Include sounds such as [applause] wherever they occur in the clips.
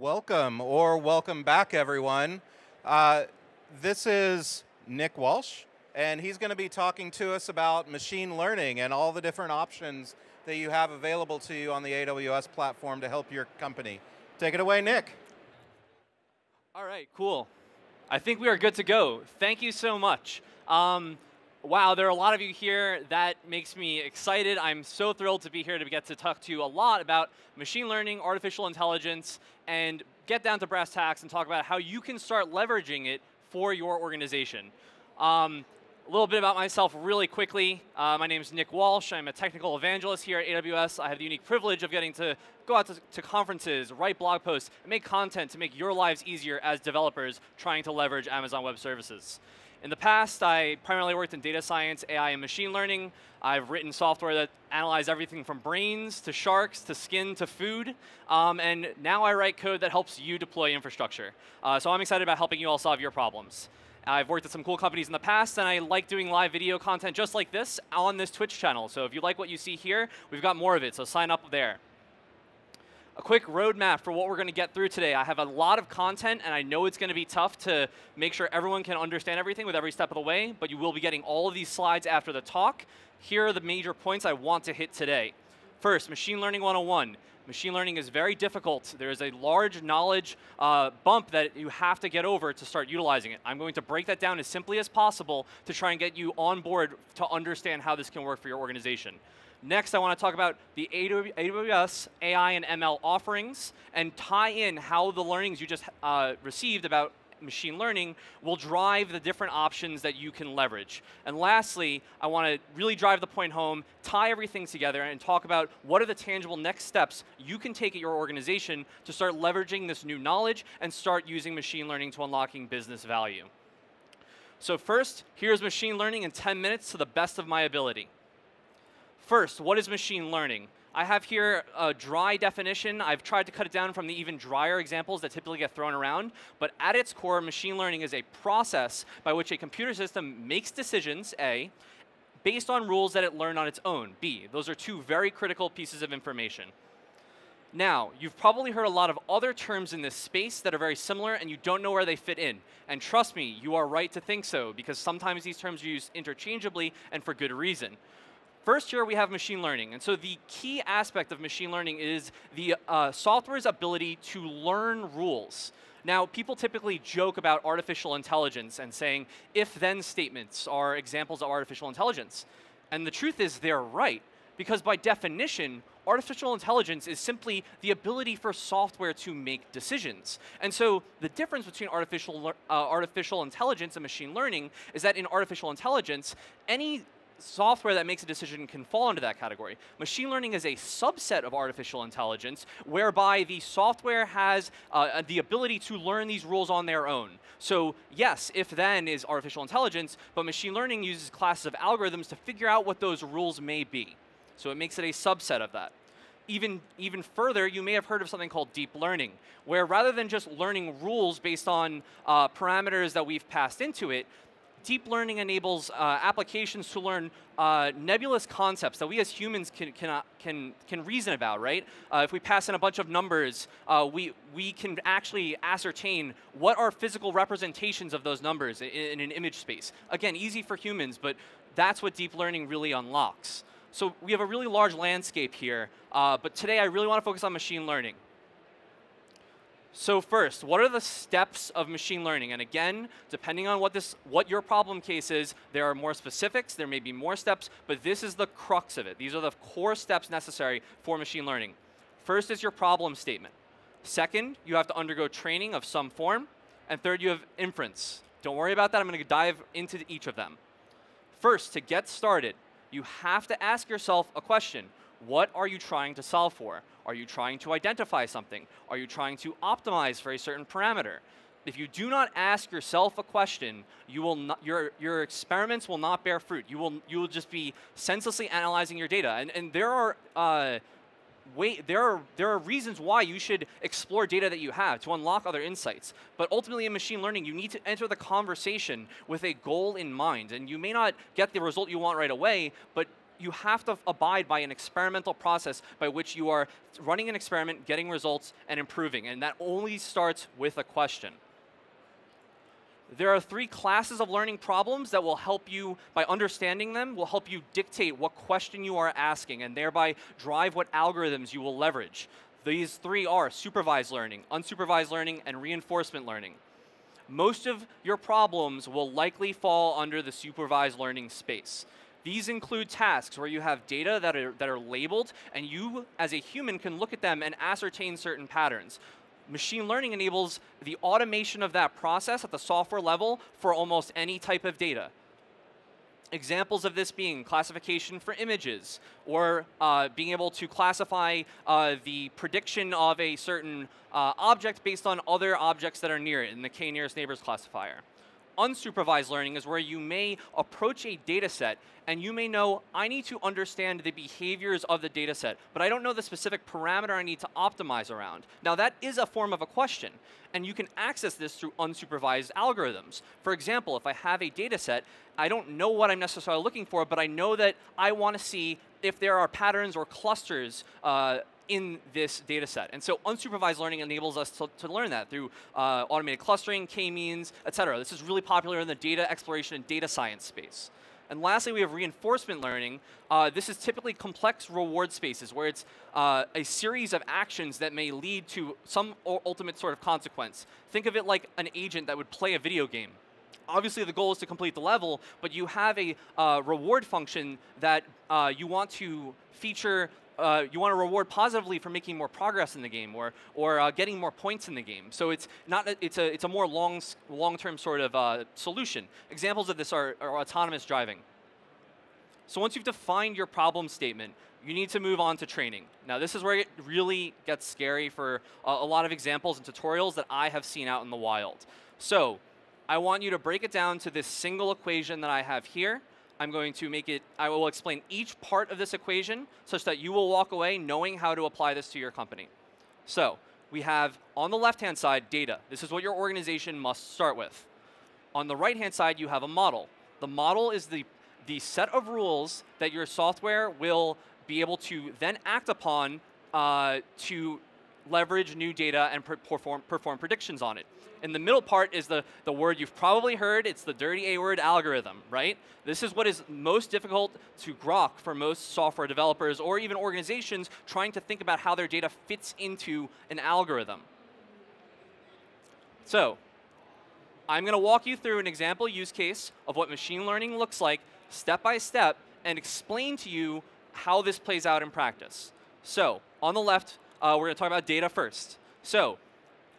Welcome or welcome back, everyone. Uh, this is Nick Walsh, and he's going to be talking to us about machine learning and all the different options that you have available to you on the AWS platform to help your company. Take it away, Nick. All right, cool. I think we are good to go. Thank you so much. Um, wow, there are a lot of you here. That makes me excited. I'm so thrilled to be here to get to talk to you a lot about machine learning, artificial intelligence, and get down to brass tacks and talk about how you can start leveraging it for your organization. Um, a little bit about myself really quickly. Uh, my name is Nick Walsh. I'm a technical evangelist here at AWS. I have the unique privilege of getting to go out to, to, conferences, write blog posts, and make content to make your lives easier as developers trying to leverage Amazon Web Services. In the past, I primarily worked in data science, AI, and machine learning. I've written software that analyze everything from brains to sharks to skin to food. Um, and now I write code that helps you deploy infrastructure. Uh, so I'm excited about helping you all solve your problems. I've worked at some cool companies in the past, and I like doing live video content just like this on this Twitch channel. So if you like what you see here, we've got more of it, so sign up there. A quick roadmap for what we're going to get through today. I have a lot of content, and I know it's going to be tough to make sure everyone can understand everything with every step of the way, but you will be getting all of these slides after the talk. Here are the major points I want to hit today. First, Machine Learning 101 machine learning is very difficult. There is a large knowledge uh, bump that you have to get over to start utilizing it. I'm going to break that down as simply as possible to try and get you on board to understand how this can work for your organization. Next, I want to talk about the AWS AI and ML offerings and tie in how the learnings you just uh, received about machine learning will drive the different options that you can leverage. And lastly, I want to really drive the point home, tie everything together, and talk about what are the tangible next steps you can take at your organization to start leveraging this new knowledge and start using machine learning to unlocking business value. So first, here's machine learning in 10 minutes to the best of my ability. First, what is machine learning? I have here a dry definition. I've tried to cut it down from the even drier examples that typically get thrown around. But at its core, machine learning is a process by which a computer system makes decisions, A, based on rules that it learned on its own, B. Those are two very critical pieces of information. Now, you've probably heard a lot of other terms in this space that are very similar and you don't know where they fit in. And trust me, you are right to think so because sometimes these terms are used interchangeably and for good reason. First here we have machine learning. And so the key aspect of machine learning is the uh, software's ability to learn rules. Now, people typically joke about artificial intelligence and saying if-then statements are examples of artificial intelligence. And the truth is they're right, because by definition, artificial intelligence is simply the ability for software to make decisions. And so the difference between artificial, uh, artificial intelligence and machine learning is that in artificial intelligence, any software that makes a decision can fall into that category. Machine learning is a subset of artificial intelligence whereby the software has uh, the ability to learn these rules on their own. So yes, if then is artificial intelligence, but machine learning uses classes of algorithms to figure out what those rules may be. So it makes it a subset of that. Even, even further, you may have heard of something called deep learning, where rather than just learning rules based on uh, parameters that we've passed into it, deep learning enables uh, applications to learn uh, nebulous concepts that we as humans can, can, uh, can, can reason about, right? Uh, if we pass in a bunch of numbers, uh, we, we can actually ascertain what are physical representations of those numbers in, in an image space. Again, easy for humans, but that's what deep learning really unlocks. So we have a really large landscape here, uh, but today I really want to focus on machine learning. So first, what are the steps of machine learning? And again, depending on what, this, what your problem case is, there are more specifics, there may be more steps, but this is the crux of it. These are the core steps necessary for machine learning. First is your problem statement. Second, you have to undergo training of some form. And third, you have inference. Don't worry about that, I'm going to dive into each of them. First, to get started, you have to ask yourself a question. What are you trying to solve for? Are you trying to identify something? Are you trying to optimize for a certain parameter? If you do not ask yourself a question, you will not, your, your experiments will not bear fruit. You will, you will just be senselessly analyzing your data. And, and there are uh, there are there are reasons why you should explore data that you have to unlock other insights. But ultimately, in machine learning, you need to enter the conversation with a goal in mind, and you may not get the result you want right away. But you have to abide by an experimental process by which you are running an experiment, getting results, and improving. And that only starts with a question. There are three classes of learning problems that will help you, by understanding them, will help you dictate what question you are asking and thereby drive what algorithms you will leverage. These three are supervised learning, unsupervised learning, and reinforcement learning. Most of your problems will likely fall under the supervised learning space. These include tasks where you have data that are, that are labeled, and you, as a human, can look at them and ascertain certain patterns machine learning enables the automation of that process at the software level for almost any type of data. Examples of this being classification for images, or uh, being able to classify uh, the prediction of a certain uh, object based on other objects that are near it in the k-nearest neighbors classifier unsupervised learning is where you may approach a data set and you may know, I need to understand the behaviors of the data set, but I don't know the specific parameter I need to optimize around. Now that is a form of a question, and you can access this through unsupervised algorithms. For example, if I have a data set, I don't know what I'm necessarily looking for, but I know that I want to see if there are patterns or clusters uh, in this data set. And so unsupervised learning enables us to, to learn that through uh, automated clustering, k-means, et cetera. This is really popular in the data exploration and data science space. And lastly, we have reinforcement learning. Uh, this is typically complex reward spaces where it's uh, a series of actions that may lead to some ultimate sort of consequence. Think of it like an agent that would play a video game obviously the goal is to complete the level, but you have a uh, reward function that uh, you want to feature uh, you want to reward positively for making more progress in the game or, or uh, getting more points in the game. So it's not a, it's a it's a more long long term sort of uh, solution. Examples of this are, are autonomous driving. So once you've defined your problem statement, you need to move on to training. Now this is where it really gets scary for a lot of examples and tutorials that I have seen out in the wild. So I want you to break it down to this single equation that I have here I'm going to make it, I will explain each part of this equation such that you will walk away knowing how to apply this to your company. So we have on the left-hand side data. This is what your organization must start with. On the right-hand side, you have a model. The model is the, the set of rules that your software will be able to then act upon uh, to leverage new data and perform, perform predictions on it. In the middle part is the, the word you've probably heard. It's the dirty A word algorithm, right? This is what is most difficult to grok for most software developers or even organizations trying to think about how their data fits into an algorithm. So, I'm going to walk you through an example use case of what machine learning looks like step by step and explain to you how this plays out in practice. So, on the left, uh, we're going to talk about data first. So,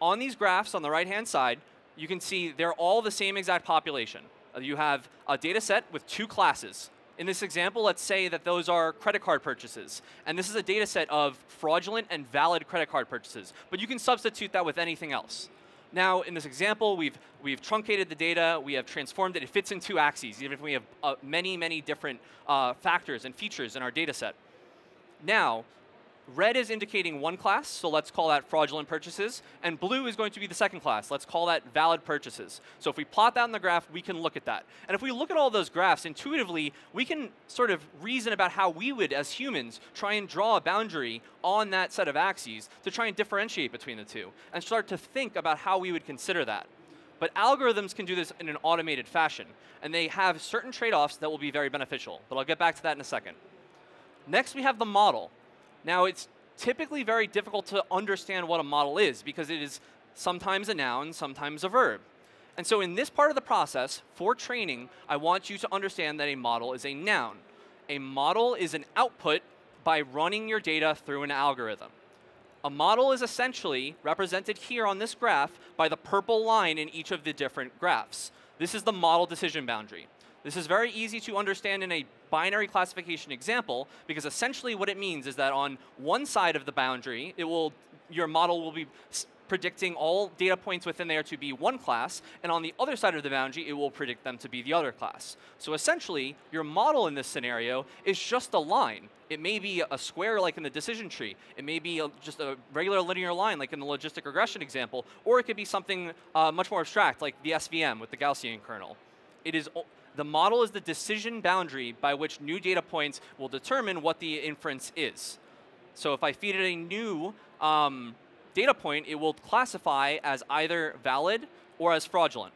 on these graphs on the right-hand side, you can see they're all the same exact population. Uh, you have a data set with two classes. In this example, let's say that those are credit card purchases. And this is a data set of fraudulent and valid credit card purchases. But you can substitute that with anything else. Now, in this example, we've, we've truncated the data, we have transformed it, it fits in two axes, even if we have uh, many, many different uh, factors and features in our data set. Now, Red is indicating one class, so let's call that fraudulent purchases. And blue is going to be the second class. Let's call that valid purchases. So if we plot that in the graph, we can look at that. And if we look at all those graphs, intuitively, we can sort of reason about how we would, as humans, try and draw a boundary on that set of axes to try and differentiate between the two and start to think about how we would consider that. But algorithms can do this in an automated fashion, and they have certain trade-offs that will be very beneficial. But I'll get back to that in a second. Next, we have the model. Now, it's typically very difficult to understand what a model is because it is sometimes a noun, sometimes a verb. And so in this part of the process, for training, I want you to understand that a model is a noun. A model is an output by running your data through an algorithm. A model is essentially represented here on this graph by the purple line in each of the different graphs. This is the model decision boundary. This is very easy to understand in a binary classification example because essentially what it means is that on one side of the boundary, it will your model will be predicting all data points within there to be one class, and on the other side of the boundary, it will predict them to be the other class. So essentially, your model in this scenario is just a line. It may be a square like in the decision tree. It may be a, just a regular linear line like in the logistic regression example, or it could be something uh, much more abstract like the SVM with the Gaussian kernel. It is The model is the decision boundary by which new data points will determine what the inference is. So if I feed it a new um, data point, it will classify as either valid or as fraudulent.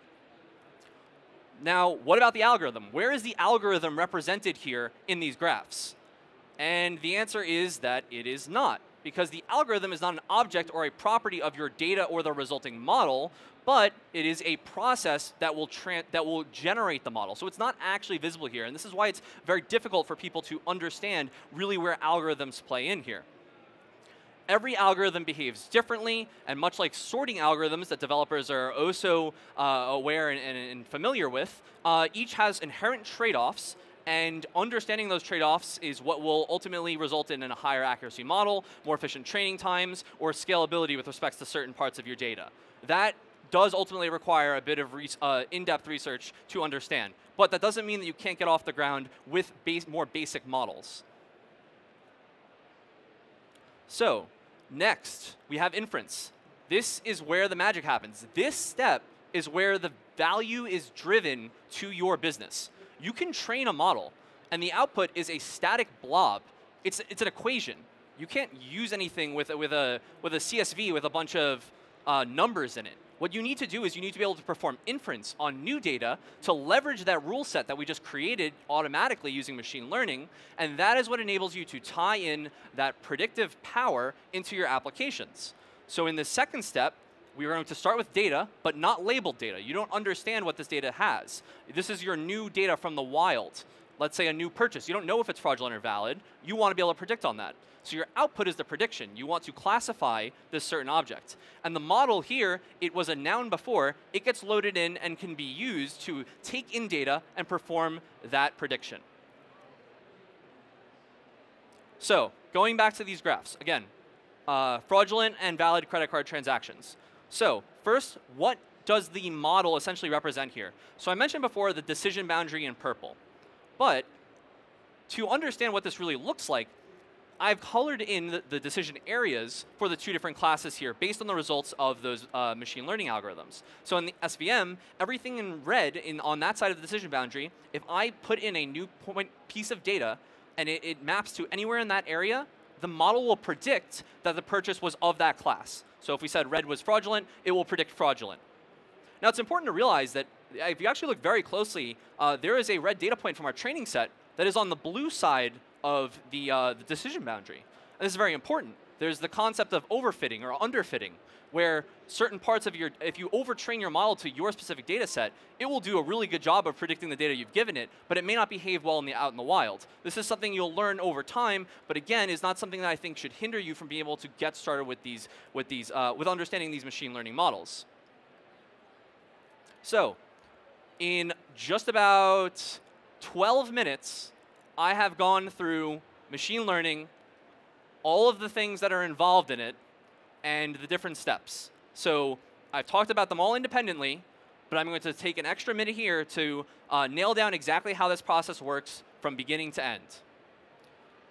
Now, what about the algorithm? Where is the algorithm represented here in these graphs? And the answer is that it is not, because the algorithm is not an object or a property of your data or the resulting model, but it is a process that will, that will generate the model. So it's not actually visible here, and this is why it's very difficult for people to understand really where algorithms play in here every algorithm behaves differently, and much like sorting algorithms that developers are also uh, aware and, and, and, familiar with, uh, each has inherent trade-offs, and understanding those trade-offs is what will ultimately result in a higher accuracy model, more efficient training times, or scalability with respect to certain parts of your data. That does ultimately require a bit of uh, in-depth research to understand. But that doesn't mean that you can't get off the ground with base more basic models. So, Next, we have inference. This is where the magic happens. This step is where the value is driven to your business. You can train a model, and the output is a static blob. It's, it's an equation. You can't use anything with, with, a, with a CSV with a bunch of uh, numbers in it. What you need to do is you need to be able to perform inference on new data to leverage that rule set that we just created automatically using machine learning, and that is what enables you to tie in that predictive power into your applications. So in the second step, we are going to start with data, but not labeled data. You don't understand what this data has. This is your new data from the wild. Let's say a new purchase. You don't know if it's fraudulent or valid. You want to be able to predict on that. So your output is the prediction. You want to classify this certain object. And the model here, it was a noun before, it gets loaded in and can be used to take in data and perform that prediction. So going back to these graphs, again, uh, fraudulent and valid credit card transactions. So first, what does the model essentially represent here? So I mentioned before the decision boundary in purple. But to understand what this really looks like, I've colored in the, decision areas for the two different classes here based on the results of those uh, machine learning algorithms. So in the SVM, everything in red in, on that side of the decision boundary, if I put in a new point piece of data and it, it maps to anywhere in that area, the model will predict that the purchase was of that class. So if we said red was fraudulent, it will predict fraudulent. Now it's important to realize that if you actually look very closely, uh, there is a red data point from our training set that is on the blue side of the, uh, the decision boundary. And this is very important. There's the concept of overfitting or underfitting, where certain parts of your, if you overtrain your model to your specific data set, it will do a really good job of predicting the data you've given it, but it may not behave well in the, out in the wild. This is something you'll learn over time, but again, is not something that I think should hinder you from being able to get started with these, with these, uh, with understanding these machine learning models. So, in just about 12 minutes, I have gone through machine learning, all of the things that are involved in it, and the different steps. So I've talked about them all independently, but I'm going to take an extra minute here to uh, nail down exactly how this process works from beginning to end.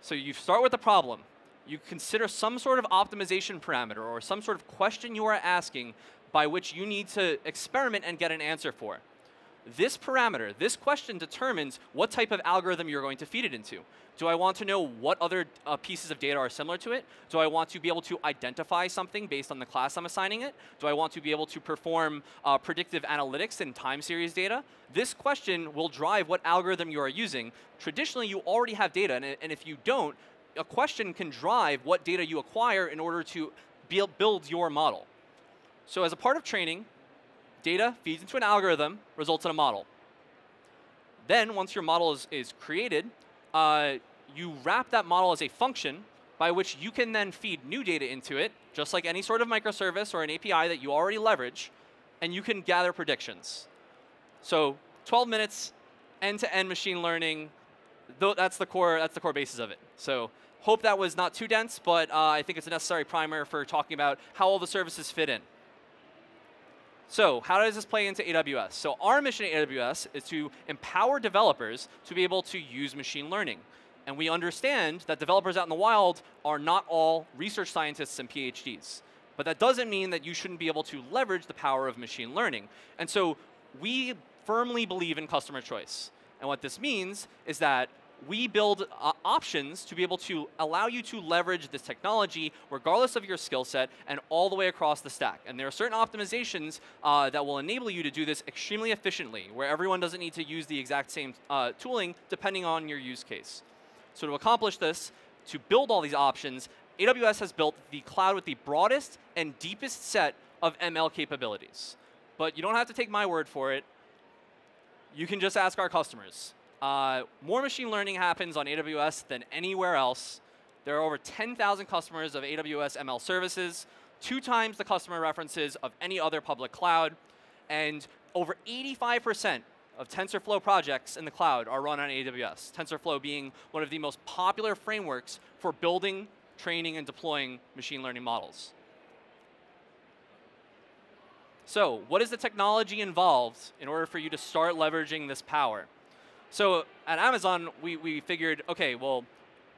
So you start with the problem. You consider some sort of optimization parameter or some sort of question you are asking by which you need to experiment and get an answer for. This parameter, this question determines what type of algorithm you're going to feed it into. Do I want to know what other uh, pieces of data are similar to it? Do I want to be able to identify something based on the class I'm assigning it? Do I want to be able to perform uh, predictive analytics in time series data? This question will drive what algorithm you are using. Traditionally, you already have data, and, and if you don't, a question can drive what data you acquire in order to build your model. So as a part of training, data feeds into an algorithm, results in a model. Then, once your model is, is created, uh, you wrap that model as a function by which you can then feed new data into it, just like any sort of microservice or an API that you already leverage, and you can gather predictions. So 12 minutes, end-to-end -end machine learning, that's the core, that's the core basis of it. So hope that was not too dense, but uh, I think it's a necessary primer for talking about how all the services fit in. So how does this play into AWS? So our mission at AWS is to empower developers to be able to use machine learning. And we understand that developers out in the wild are not all research scientists and PhDs. But that doesn't mean that you shouldn't be able to leverage the power of machine learning. And so we firmly believe in customer choice. And what this means is that we build uh, options to be able to allow you to leverage this technology regardless of your skill set and all the way across the stack. And there are certain optimizations uh, that will enable you to do this extremely efficiently, where everyone doesn't need to use the exact same uh, tooling depending on your use case. So to accomplish this, to build all these options, AWS has built the cloud with the broadest and deepest set of ML capabilities. But you don't have to take my word for it. You can just ask our customers. Uh, more machine learning happens on AWS than anywhere else. There are over 10,000 customers of AWS ML services, two times the customer references of any other public cloud, and over 85% of TensorFlow projects in the cloud are run on AWS. TensorFlow being one of the most popular frameworks for building, training, and deploying machine learning models. So what is the technology involved in order for you to start leveraging this power? So at Amazon, we, we figured, okay, well,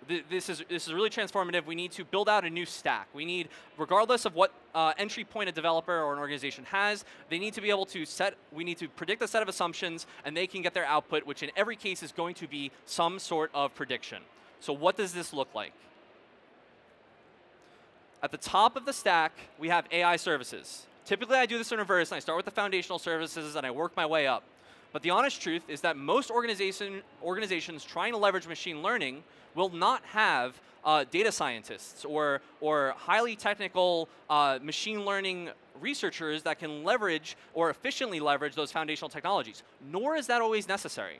th this is this is really transformative. We need to build out a new stack. We need, regardless of what uh, entry point a developer or an organization has, they need to be able to set. We need to predict a set of assumptions, and they can get their output, which in every case is going to be some sort of prediction. So what does this look like? At the top of the stack, we have AI services. Typically, I do this in reverse, and I start with the foundational services, and I work my way up. But the honest truth is that most organization, organizations trying to leverage machine learning will not have uh, data scientists or, or highly technical uh, machine learning researchers that can leverage or efficiently leverage those foundational technologies, nor is that always necessary.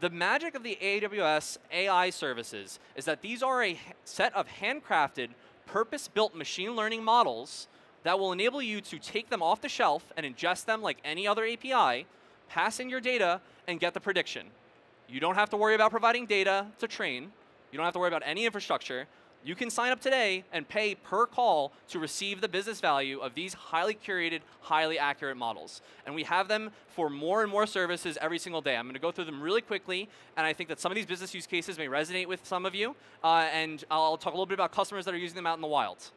The magic of the AWS AI services is that these are a set of handcrafted, purpose-built machine learning models that will enable you to take them off the shelf and ingest them like any other API, pass in your data, and get the prediction. You don't have to worry about providing data to train. You don't have to worry about any infrastructure. You can sign up today and pay per call to receive the business value of these highly curated, highly accurate models. And we have them for more and more services every single day. I'm going to go through them really quickly, and I think that some of these business use cases may resonate with some of you. Uh, and I'll talk a little bit about customers that are using them out in the wild.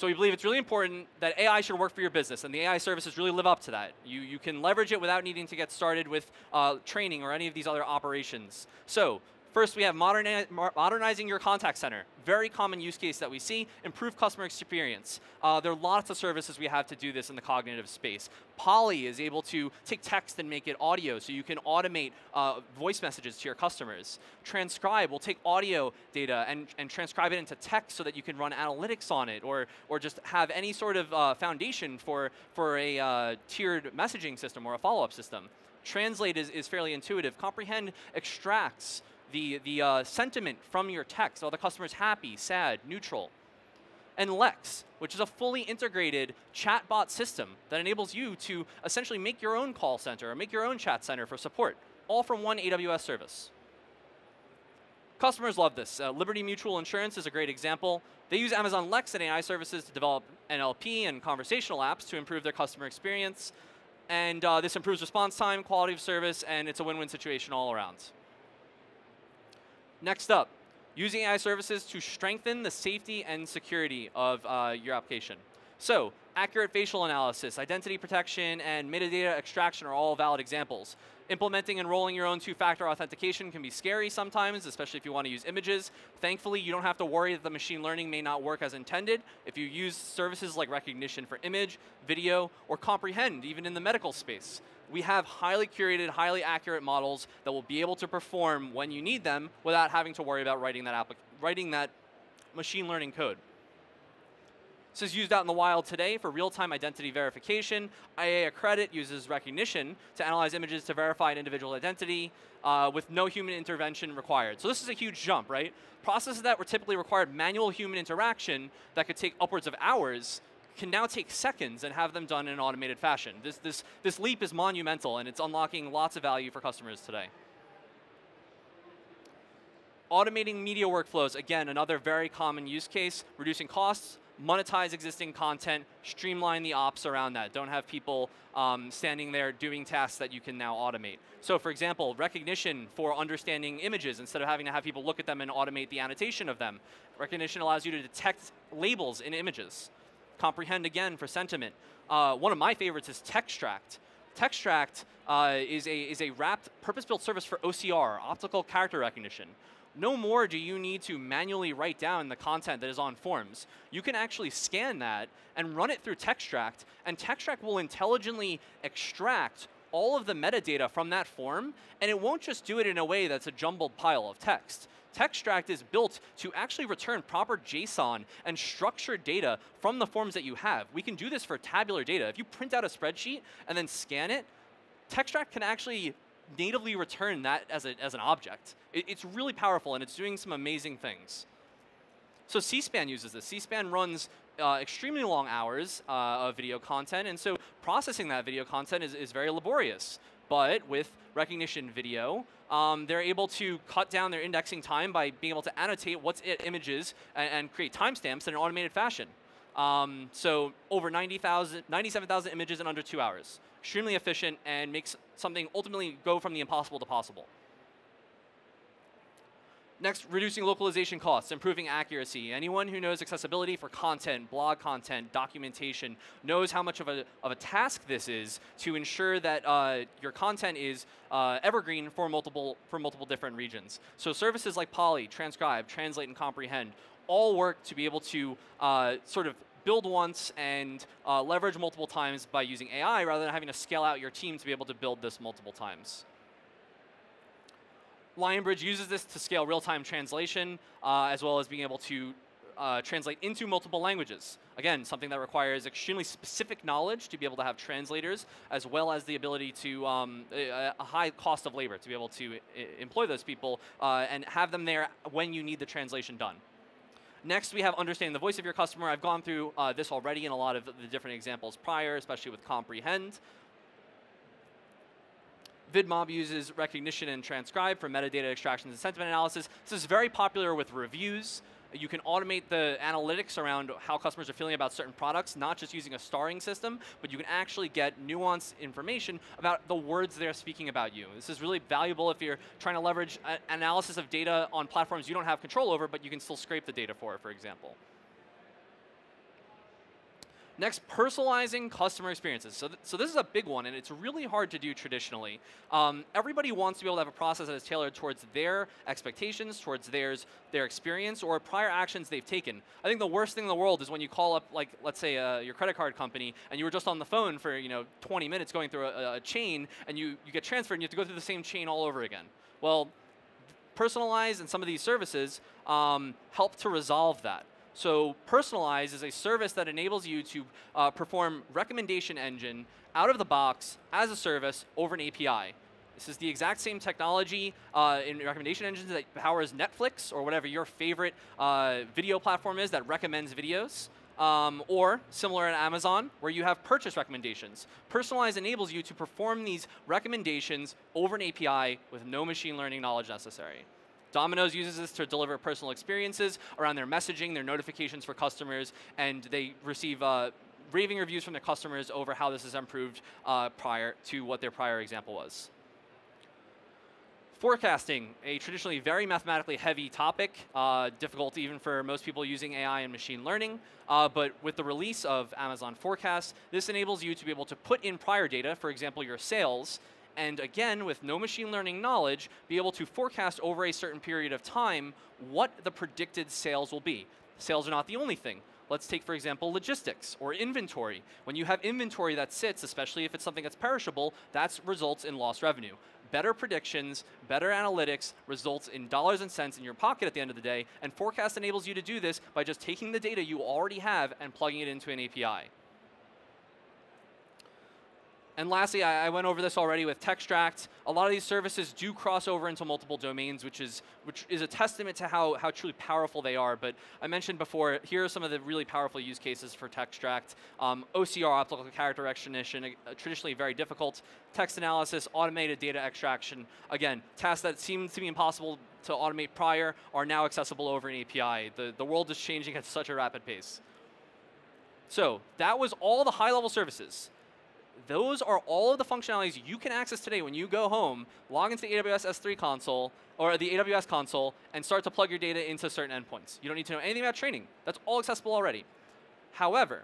So we believe it's really important that AI should work for your business, and the AI services really live up to that. You, you can leverage it without needing to get started with uh, training or any of these other operations. So First, we have modernizing your contact center. Very common use case that we see, improve customer experience. Uh, there are lots of services we have to do this in the cognitive space. Polly is able to take text and make it audio so you can automate uh, voice messages to your customers. Transcribe will take audio data and, and transcribe it into text so that you can run analytics on it or, or just have any sort of uh, foundation for, for a uh, tiered messaging system or a follow-up system. Translate is, is fairly intuitive. Comprehend extracts the, the uh, sentiment from your text, are the customers happy, sad, neutral. And Lex, which is a fully integrated chatbot system that enables you to essentially make your own call center or make your own chat center for support, all from one AWS service. Customers love this. Uh, Liberty Mutual Insurance is a great example. They use Amazon Lex and AI services to develop NLP and conversational apps to improve their customer experience. And uh, this improves response time, quality of service, and it's a win-win situation all around. Next up, using AI services to strengthen the safety and security of uh, your application. So, accurate facial analysis, identity protection, and metadata extraction are all valid examples. Implementing and rolling your own two-factor authentication can be scary sometimes, especially if you want to use images. Thankfully, you don't have to worry that the machine learning may not work as intended if you use services like Rekognition for image, video, or comprehend, even in the medical space we have highly curated, highly accurate models that will be able to perform when you need them without having to worry about writing that, writing that machine learning code. This is used out in the wild today for real-time identity verification. Aella Credit uses Rekognition to analyze images to verify an individual identity uh, with no human intervention required. So this is a huge jump, right? Processes that were typically required manual human interaction that could take upwards of hours can now take seconds and have them done in an automated fashion. This, this, this leap is monumental, and it's unlocking lots of value for customers today. Automating media workflows, again, another very common use case, reducing costs, monetize existing content, streamline the ops around that. Don't have people um, standing there doing tasks that you can now automate. So for example, Rekognition for understanding images instead of having to have people look at them and automate the annotation of them. Rekognition allows you to detect labels in images comprehend again for sentiment. Uh, one of my favorites is Textract. Textract uh, is, a, is a wrapped, purpose-built service for OCR, optical character recognition. No more do you need to manually write down the content that is on forms. You can actually scan that and run it through Textract, and Textract will intelligently extract all of the metadata from that form, and it won't just do it in a way that's a jumbled pile of text. Textract is built to actually return proper JSON and structured data from the forms that you have. We can do this for tabular data. If you print out a spreadsheet and then scan it, Textract can actually natively return that as, a, as an object. It, it's really powerful and it's doing some amazing things. So C-SPAN uses this. C-SPAN runs uh, extremely long hours uh, of video content, and so processing that video content is, is very laborious. But with Rekognition video, um, they're able to cut down their indexing time by being able to annotate what's it images and, and create timestamps in an automated fashion. Um, so over 97,000 images in under two hours. Extremely efficient and makes something ultimately go from the impossible to possible. Next, reducing localization costs, improving accuracy. Anyone who knows accessibility for content, blog content, documentation, knows how much of a, of a task this is to ensure that uh, your content is uh, evergreen for multiple, for multiple different regions. So services like Polly, Transcribe, Translate, and Comprehend all work to be able to uh, sort of build once and uh, leverage multiple times by using AI rather than having to scale out your team to be able to build this multiple times. Lionbridge uses this to scale real-time translation, uh, as well as being able to uh, translate into multiple languages. Again, something that requires extremely specific knowledge to be able to have translators, as well as the ability to, um, a, a, high cost of labor to be able to employ those people uh, and have them there when you need the translation done. Next, we have understanding the voice of your customer. I've gone through uh, this already in a lot of the different examples prior, especially with Comprehend. VidMob uses Rekognition and transcribe for metadata extractions and sentiment analysis. This is very popular with reviews. You can automate the analytics around how customers are feeling about certain products, not just using a starring system, but you can actually get nuanced information about the words they're speaking about you. This is really valuable if you're trying to leverage analysis of data on platforms you don't have control over, but you can still scrape the data for, it, for example. Next, personalizing customer experiences. So, th so this is a big one, and it's really hard to do traditionally. Um, everybody wants to be able to have a process that is tailored towards their expectations, towards theirs, their experience, or prior actions they've taken. I think the worst thing in the world is when you call up, like, let's say, uh, your credit card company, and you were just on the phone for, you know, 20 minutes going through a, a chain, and you, you get transferred, and you have to go through the same chain all over again. Well, personalize and some of these services um, help to resolve that. So Personalize is a service that enables you to uh, perform recommendation engine out of the box as a service over an API. This is the exact same technology uh, in recommendation engines that powers Netflix or whatever your favorite uh, video platform is that recommends videos. Um, or similar in Amazon, where you have purchase recommendations. Personalize enables you to perform these recommendations over an API with no machine learning knowledge necessary. Domino's uses this to deliver personal experiences around their messaging, their notifications for customers, and they receive uh, raving reviews from their customers over how this has improved uh, prior to what their prior example was. Forecasting, a traditionally very mathematically heavy topic, uh, difficult even for most people using AI and machine learning, uh, but with the release of Amazon Forecast, this enables you to be able to put in prior data, for example, your sales, and again, with no machine learning knowledge, be able to forecast over a certain period of time what the predicted sales will be. Sales are not the only thing. Let's take, for example, logistics or inventory. When you have inventory that sits, especially if it's something that's perishable, that results in lost revenue. Better predictions, better analytics results in dollars and cents in your pocket at the end of the day, and Forecast enables you to do this by just taking the data you already have and plugging it into an API. And lastly, I, I, went over this already with Textract. A lot of these services do cross over into multiple domains, which is which is a testament to how, how truly powerful they are. But I mentioned before, here are some of the really powerful use cases for Textract. Um, OCR, optical character recognition, uh, traditionally very difficult. Text analysis, automated data extraction. Again, tasks that seemed to be impossible to automate prior are now accessible over an API. The, the world is changing at such a rapid pace. So that was all the high-level services those are all of the functionalities you can access today when you go home, log into the AWS S3 console, or the AWS console, and start to plug your data into certain endpoints. You don't need to know anything about training. That's all accessible already. However,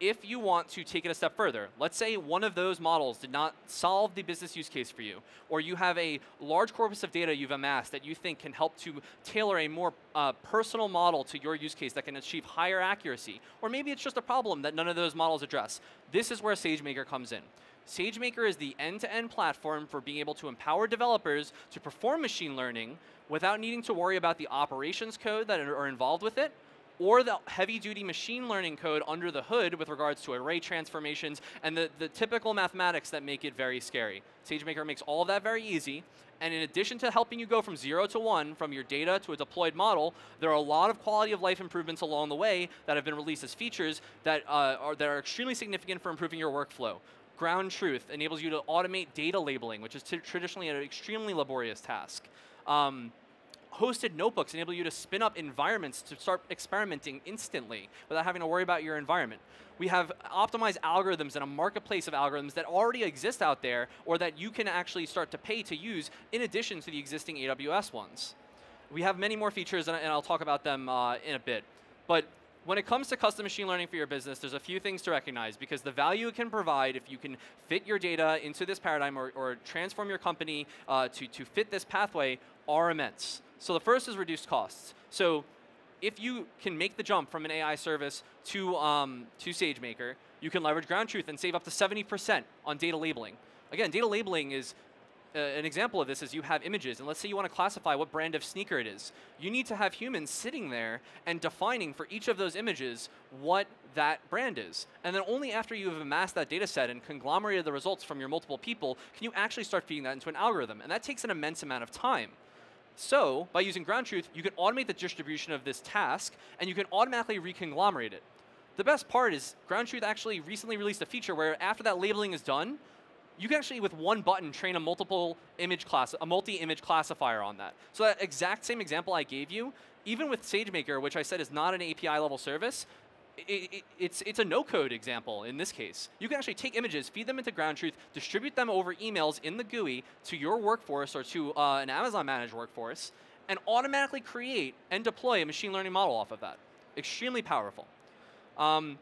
if you want to take it a step further, let's say one of those models did not solve the business use case for you, or you have a large corpus of data you've amassed that you think can help to tailor a more uh, personal model to your use case that can achieve higher accuracy, or maybe it's just a problem that none of those models address. This is where SageMaker comes in. SageMaker is the end-to-end -end platform for being able to empower developers to perform machine learning without needing to worry about the operations code that are involved with it, or the heavy-duty machine learning code under the hood with regards to array transformations and the, the typical mathematics that make it very scary. SageMaker makes all of that very easy, and in addition to helping you go from zero to one, from your data to a deployed model, there are a lot of quality of life improvements along the way that have been released as features that, uh, are, that are extremely significant for improving your workflow. Ground Truth enables you to automate data labeling, which is traditionally an extremely laborious task. Um, hosted notebooks enable you to spin up environments to start experimenting instantly without having to worry about your environment. We have optimized algorithms and a marketplace of algorithms that already exist out there or that you can actually start to pay to use in addition to the existing AWS ones. We have many more features and, I'll talk about them uh, in a bit. But when it comes to custom machine learning for your business, there's a few things to recognize because the value it can provide if you can fit your data into this paradigm or, or transform your company uh, to, to fit this pathway are immense. So the first is reduced costs. So if you can make the jump from an AI service to, um, to SageMaker, you can leverage ground truth and save up to 70% on data labeling. Again, data labeling is uh, an example of this is you have images, and let's say you want to classify what brand of sneaker it is. You need to have humans sitting there and defining for each of those images what that brand is. And then only after you have amassed that data set and conglomerated the results from your multiple people can you actually start feeding that into an algorithm. And that takes an immense amount of time. So by using ground truth, you can automate the distribution of this task, and you can automatically reconglomerate it. The best part is ground truth actually recently released a feature where after that labeling is done, you can actually, with one button, train a multiple image class, a multi-image classifier on that. So that exact same example I gave you, even with SageMaker, which I said is not an API level service, it, it, it's, it's a no-code example in this case. You can actually take images, feed them into ground truth, distribute them over emails in the GUI to your workforce or to uh, an Amazon managed workforce, and automatically create and deploy a machine learning model off of that. Extremely powerful. Um,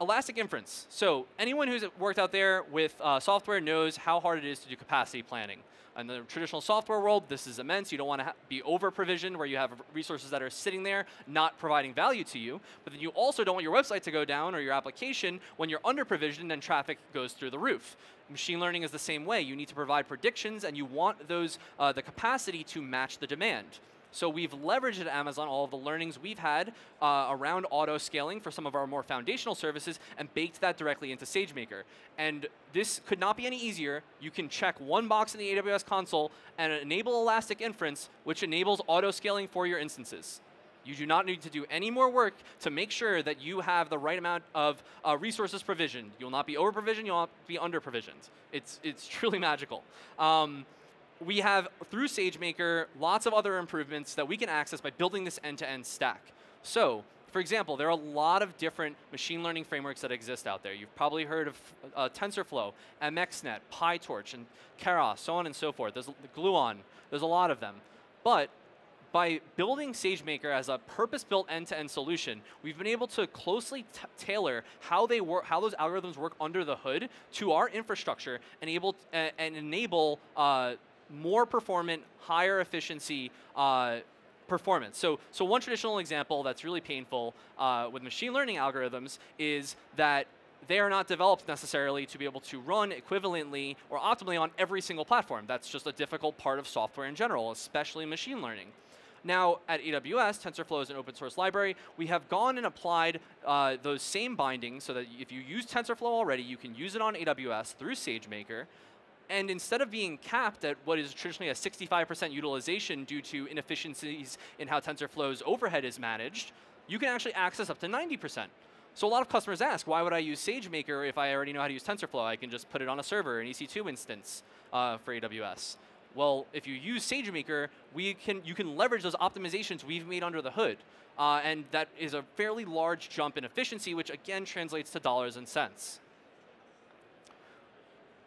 elastic inference. So anyone who's worked out there with uh, software knows how hard it is to do capacity planning. In the traditional software world, this is immense. You don't want to be over-provisioned where you have resources that are sitting there not providing value to you. But then you also don't want your website to go down or your application when you're under-provisioned and traffic goes through the roof. Machine learning is the same way. You need to provide predictions and you want those uh, the capacity to match the demand. So we've leveraged at Amazon all of the learnings we've had uh, around auto scaling for some of our more foundational services and baked that directly into SageMaker. And this could not be any easier. You can check one box in the AWS console and enable Elastic Inference, which enables auto scaling for your instances. You do not need to do any more work to make sure that you have the right amount of uh, resources provisioned. You'll not be over provisioned, you'll not be under provisioned. It's, it's [laughs] truly magical. Um, we have, through SageMaker, lots of other improvements that we can access by building this end-to-end -end stack. So, for example, there are a lot of different machine learning frameworks that exist out there. You've probably heard of uh, TensorFlow, MXNet, PyTorch, and Keras, so on and so forth. There's Gluon. There's a lot of them. But by building SageMaker as a purpose-built end-to-end solution, we've been able to closely tailor how they work, how those algorithms work under the hood to our infrastructure, and able uh, and enable uh, more performant, higher efficiency uh, performance. So, so one traditional example that's really painful uh, with machine learning algorithms is that they are not developed necessarily to be able to run equivalently or optimally on every single platform. That's just a difficult part of software in general, especially machine learning. Now, at AWS, TensorFlow is an open source library. We have gone and applied uh, those same bindings so that if you use TensorFlow already, you can use it on AWS through SageMaker. And instead of being capped at what is traditionally a 65% utilization due to inefficiencies in how TensorFlow's overhead is managed, you can actually access up to 90%. So a lot of customers ask, why would I use SageMaker if I already know how to use TensorFlow? I can just put it on a server, an EC2 instance uh, for AWS. Well, if you use SageMaker, we can, you can leverage those optimizations we've made under the hood. Uh, and that is a fairly large jump in efficiency, which again translates to dollars and cents.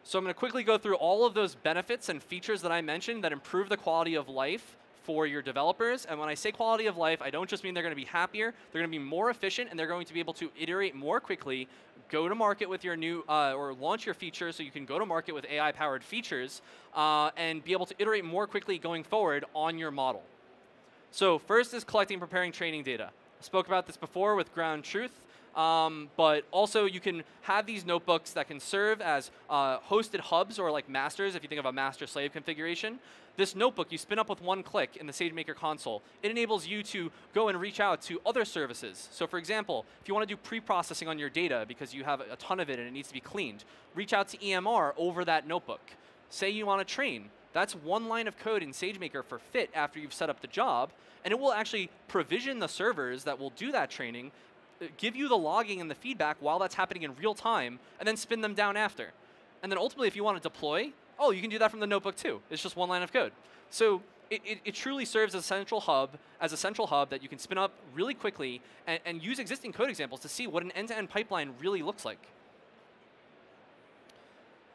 So I'm going to quickly go through all of those benefits and features that I mentioned that improve the quality of life for your developers. And when I say quality of life, I don't just mean they're going to be happier, they're going to be more efficient, and they're going to be able to iterate more quickly, go to market with your new, uh, or launch your features so you can go to market with AI-powered features, uh, and be able to iterate more quickly going forward on your model. So first is collecting and preparing training data. I spoke about this before with ground truth. Um, but also you can have these notebooks that can serve as uh, hosted hubs or like masters if you think of a master-slave configuration. This notebook you spin up with one click in the SageMaker console. It enables you to go and reach out to other services. So for example, if you want to do pre-processing on your data because you have a ton of it and it needs to be cleaned, reach out to EMR over that notebook. Say you want to train. That's one line of code in SageMaker for fit after you've set up the job, and it will actually provision the servers that will do that training give you the logging and the feedback while that's happening in real time, and then spin them down after. And then ultimately, if you want to deploy, oh, you can do that from the notebook too. It's just one line of code. So it, it, it, truly serves as a central hub, as a central hub that you can spin up really quickly and, and use existing code examples to see what an end-to-end -end pipeline really looks like.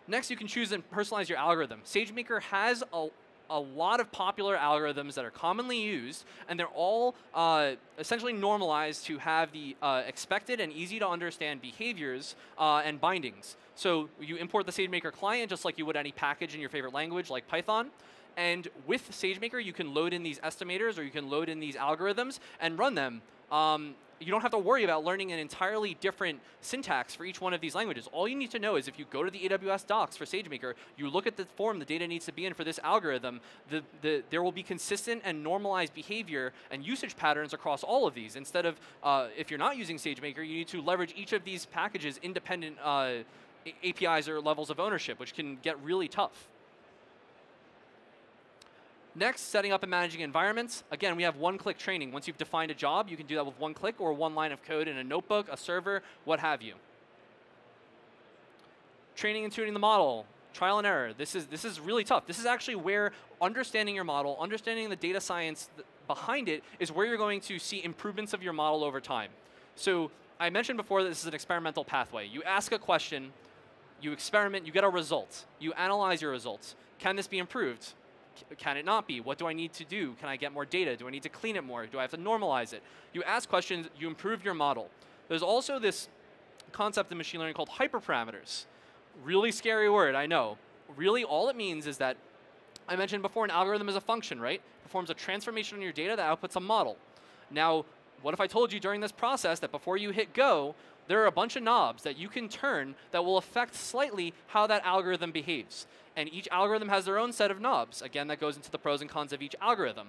Next, you can choose and personalize your algorithm. SageMaker has a, a lot of popular algorithms that are commonly used, and they're all uh, essentially normalized to have the uh, expected and easy to understand behaviors uh, and bindings. So you import the SageMaker client just like you would any package in your favorite language like Python. And with SageMaker, you can load in these estimators or you can load in these algorithms and run them. Um, you don't have to worry about learning an entirely different syntax for each one of these languages. All you need to know is if you go to the AWS docs for SageMaker, you look at the form the data needs to be in for this algorithm, the, the, there will be consistent and normalized behavior and usage patterns across all of these. Instead of, uh, if you're not using SageMaker, you need to leverage each of these packages independent uh, APIs or levels of ownership, which can get really tough. Next, setting up and managing environments. Again, we have one-click training. Once you've defined a job, you can do that with one click or one line of code in a notebook, a server, what have you. Training and tuning the model, trial and error. This is, this is really tough. This is actually where understanding your model, understanding the data science behind it is where you're going to see improvements of your model over time. So I mentioned before that this is an experimental pathway. You ask a question, you experiment, you get a result. You analyze your results. Can this be improved? Can it not be? What do I need to do? Can I get more data? Do I need to clean it more? Do I have to normalize it? You ask questions, you improve your model. There's also this concept in machine learning called hyperparameters. Really scary word, I know. Really, all it means is that I mentioned before an algorithm is a function, right? Performs a transformation on your data that outputs a model. Now, what if I told you during this process that before you hit go, there are a bunch of knobs that you can turn that will affect slightly how that algorithm behaves. And each algorithm has their own set of knobs. Again, that goes into the pros and cons of each algorithm.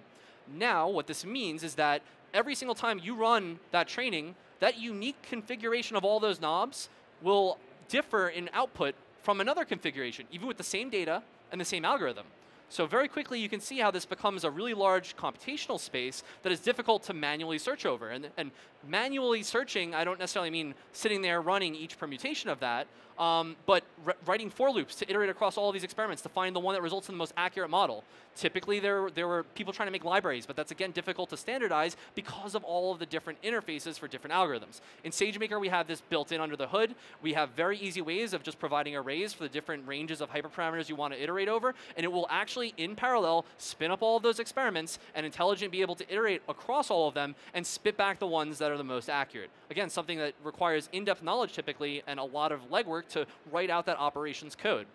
Now, what this means is that every single time you run that training, that unique configuration of all those knobs will differ in output from another configuration, even with the same data and the same algorithm. So very quickly, you can see how this becomes a really large computational space that is difficult to manually search over. And, and manually searching, I don't necessarily mean sitting there running each permutation of that, um, but writing for loops to iterate across all of these experiments to find the one that results in the most accurate model. Typically, there, there were people trying to make libraries, but that's, again, difficult to standardize because of all of the different interfaces for different algorithms. In SageMaker, we have this built in under the hood. We have very easy ways of just providing arrays for the different ranges of hyperparameters you want to iterate over, and it will actually, in parallel, spin up all of those experiments and intelligent be able to iterate across all of them and spit back the ones that are the most accurate. Again, something that requires in-depth knowledge typically and a lot of legwork to write out that operations code.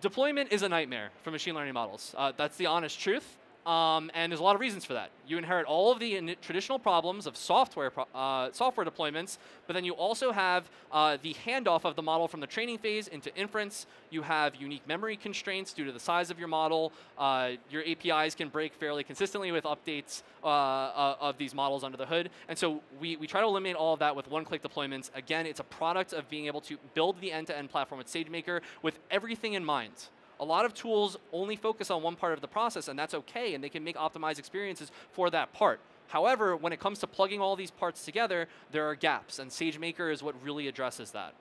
Deployment is a nightmare for machine learning models. Uh, that's the honest truth. Um, and there's a lot of reasons for that. You inherit all of the traditional problems of software uh, software deployments, but then you also have uh, the handoff of the model from the training phase into inference. You have unique memory constraints due to the size of your model. Uh, your APIs can break fairly consistently with updates uh, uh, of these models under the hood. And so we, we try to eliminate all of that with one-click deployments. Again, it's a product of being able to build the end-to-end -end platform with SageMaker with everything in mind. A lot of tools only focus on one part of the process, and that's okay, and they can make optimized experiences for that part. However, when it comes to plugging all these parts together, there are gaps, and SageMaker is what really addresses that.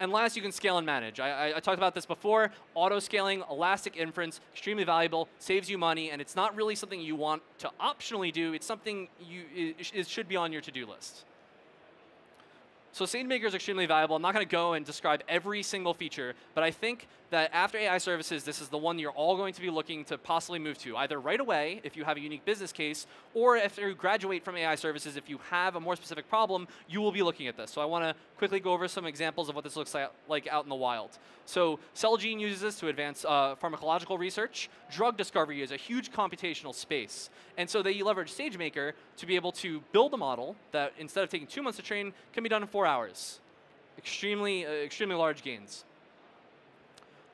And last, you can scale and manage. I, I, I, talked about this before. Auto scaling, elastic inference, extremely valuable, saves you money, and it's not really something you want to optionally do. It's something you it, it should be on your to-do list. So SageMaker is extremely valuable. I'm not going to go and describe every single feature, but I think that after AI services, this is the one you're all going to be looking to possibly move to, either right away if you have a unique business case, or if you graduate from AI services, if you have a more specific problem, you will be looking at this. So I want to quickly go over some examples of what this looks like out in the wild. So Celgene uses this to advance uh, pharmacological research. Drug discovery is a huge computational space. And so they leverage SageMaker to be able to build a model that instead of taking two months to train, can be done in four hours. Extremely, uh, extremely large gains.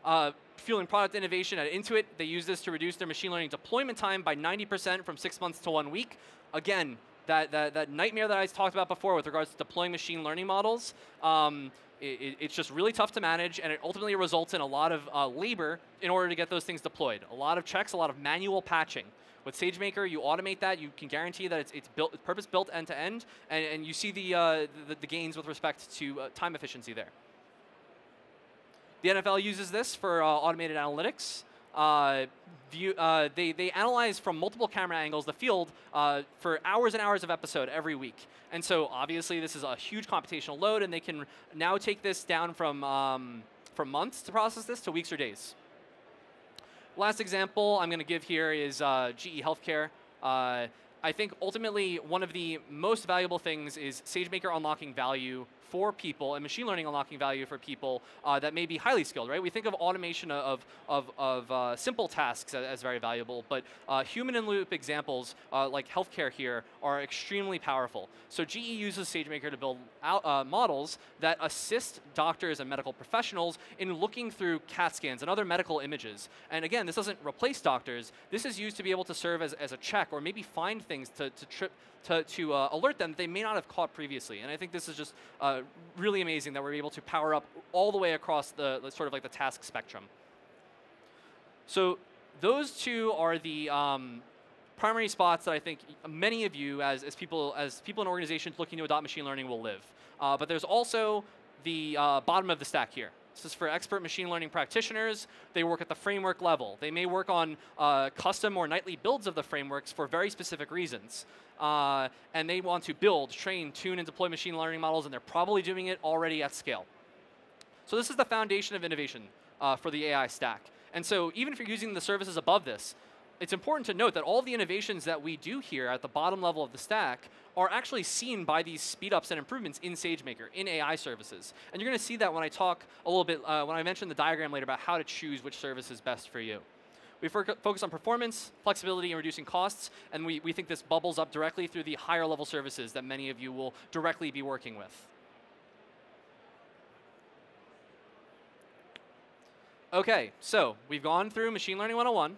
Uh, fueling product innovation at Intuit, they use this to reduce their machine learning deployment time by 90% from six months to one week. Again, that, that, that nightmare that I talked about before with regards to deploying machine learning models, um, it, it's just really tough to manage, and it ultimately results in a lot of uh, labor in order to get those things deployed. A lot of checks, a lot of manual patching. With SageMaker, you automate that. You can guarantee that it's, it's built, purpose built end to end, and, and you see the, uh, the, the gains with respect to uh, time efficiency there. The NFL uses this for uh, automated analytics. Uh, view, uh, they, they analyze from multiple camera angles the field uh, for hours and hours of episode every week. And so obviously this is a huge computational load, and they can now take this down from, um, from months to process this to weeks or days. Last example I'm going to give here is uh, GE Healthcare. Uh, I think ultimately one of the most valuable things is SageMaker unlocking value for people and machine learning unlocking value for people uh, that may be highly skilled, right? We think of automation of, of, of uh, simple tasks as, very valuable, but uh, human-in-loop examples uh, like healthcare here are extremely powerful. So GE uses SageMaker to build out, uh, models that assist doctors and medical professionals in looking through CAT scans and other medical images. And again, this doesn't replace doctors. This is used to be able to serve as, as a check or maybe find things to, to trip to, to uh, alert them that they may not have caught previously. And I think this is just uh, really amazing that we're able to power up all the way across the, the, sort of like the task spectrum. So those two are the um, primary spots that I think many of you as, as, people, as people in organizations looking to adopt machine learning will live. Uh, but there's also the uh, bottom of the stack here. This is for expert machine learning practitioners. They work at the framework level. They may work on uh, custom or nightly builds of the frameworks for very specific reasons. Uh, and they want to build, train, tune, and deploy machine learning models, and they're probably doing it already at scale. So this is the foundation of innovation uh, for the AI stack. And so even if you're using the services above this, it's important to note that all the innovations that we do here at the bottom level of the stack are actually seen by these speedups and improvements in SageMaker, in AI services. And you're going to see that when I talk a little bit, uh, when I mention the diagram later about how to choose which service is best for you. We focus on performance, flexibility, and reducing costs, and we, we think this bubbles up directly through the higher level services that many of you will directly be working with. Okay, so we've gone through Machine Learning 101.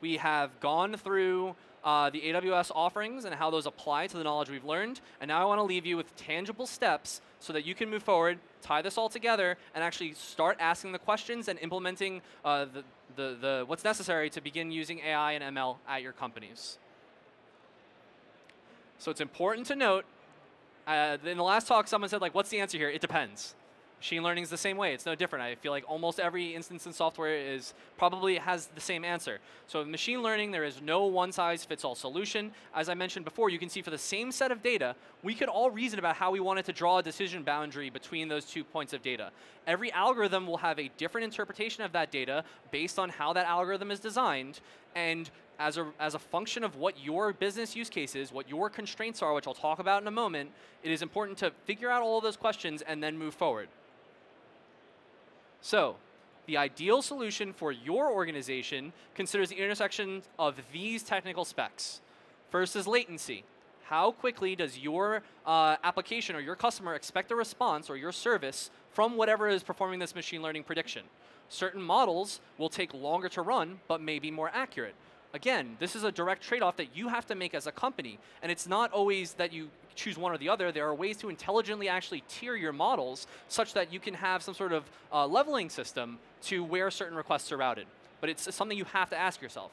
We have gone through uh, the AWS offerings and how those apply to the knowledge we've learned. And now I want to leave you with tangible steps so that you can move forward, tie this all together, and actually start asking the questions and implementing uh, the, the, the, what's necessary to begin using AI and ML at your companies. So it's important to note, uh, in the last talk, someone said, like, what's the answer here? It depends. Machine learning is the same way. It's no different. I feel like almost every instance in software is probably has the same answer. So in machine learning, there is no one-size-fits-all solution. As I mentioned before, you can see for the same set of data, we could all reason about how we wanted to draw a decision boundary between those two points of data. Every algorithm will have a different interpretation of that data based on how that algorithm is designed, and as a, as a function of what your business use case is, what your constraints are, which I'll talk about in a moment, it is important to figure out all of those questions and then move forward. So the ideal solution for your organization considers the intersection of these technical specs. First is latency. How quickly does your uh, application or your customer expect a response or your service from whatever is performing this machine learning prediction? Certain models will take longer to run, but may be more accurate. Again, this is a direct trade-off that you have to make as a company, and it's not always that you choose one or the other. There are ways to intelligently actually tier your models such that you can have some sort of uh, leveling system to where certain requests are routed. But it's something you have to ask yourself.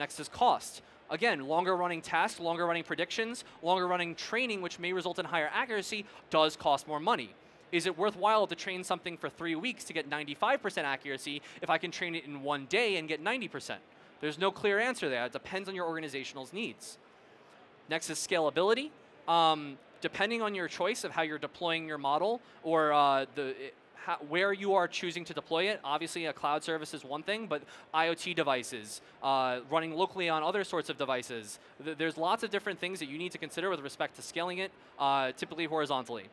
Next is cost. Again, longer running tasks, longer running predictions, longer running training, which may result in higher accuracy, does cost more money. Is it worthwhile to train something for three weeks to get 95% accuracy if I can train it in one day and get 90%? There's no clear answer there. It depends on your organizational's needs. Next is scalability. Um, depending on your choice of how you're deploying your model or uh, the, how, where you are choosing to deploy it. Obviously, a cloud service is one thing, but IoT devices, uh, running locally on other sorts of devices. Th there's lots of different things that you need to consider with respect to scaling it, uh, typically horizontally.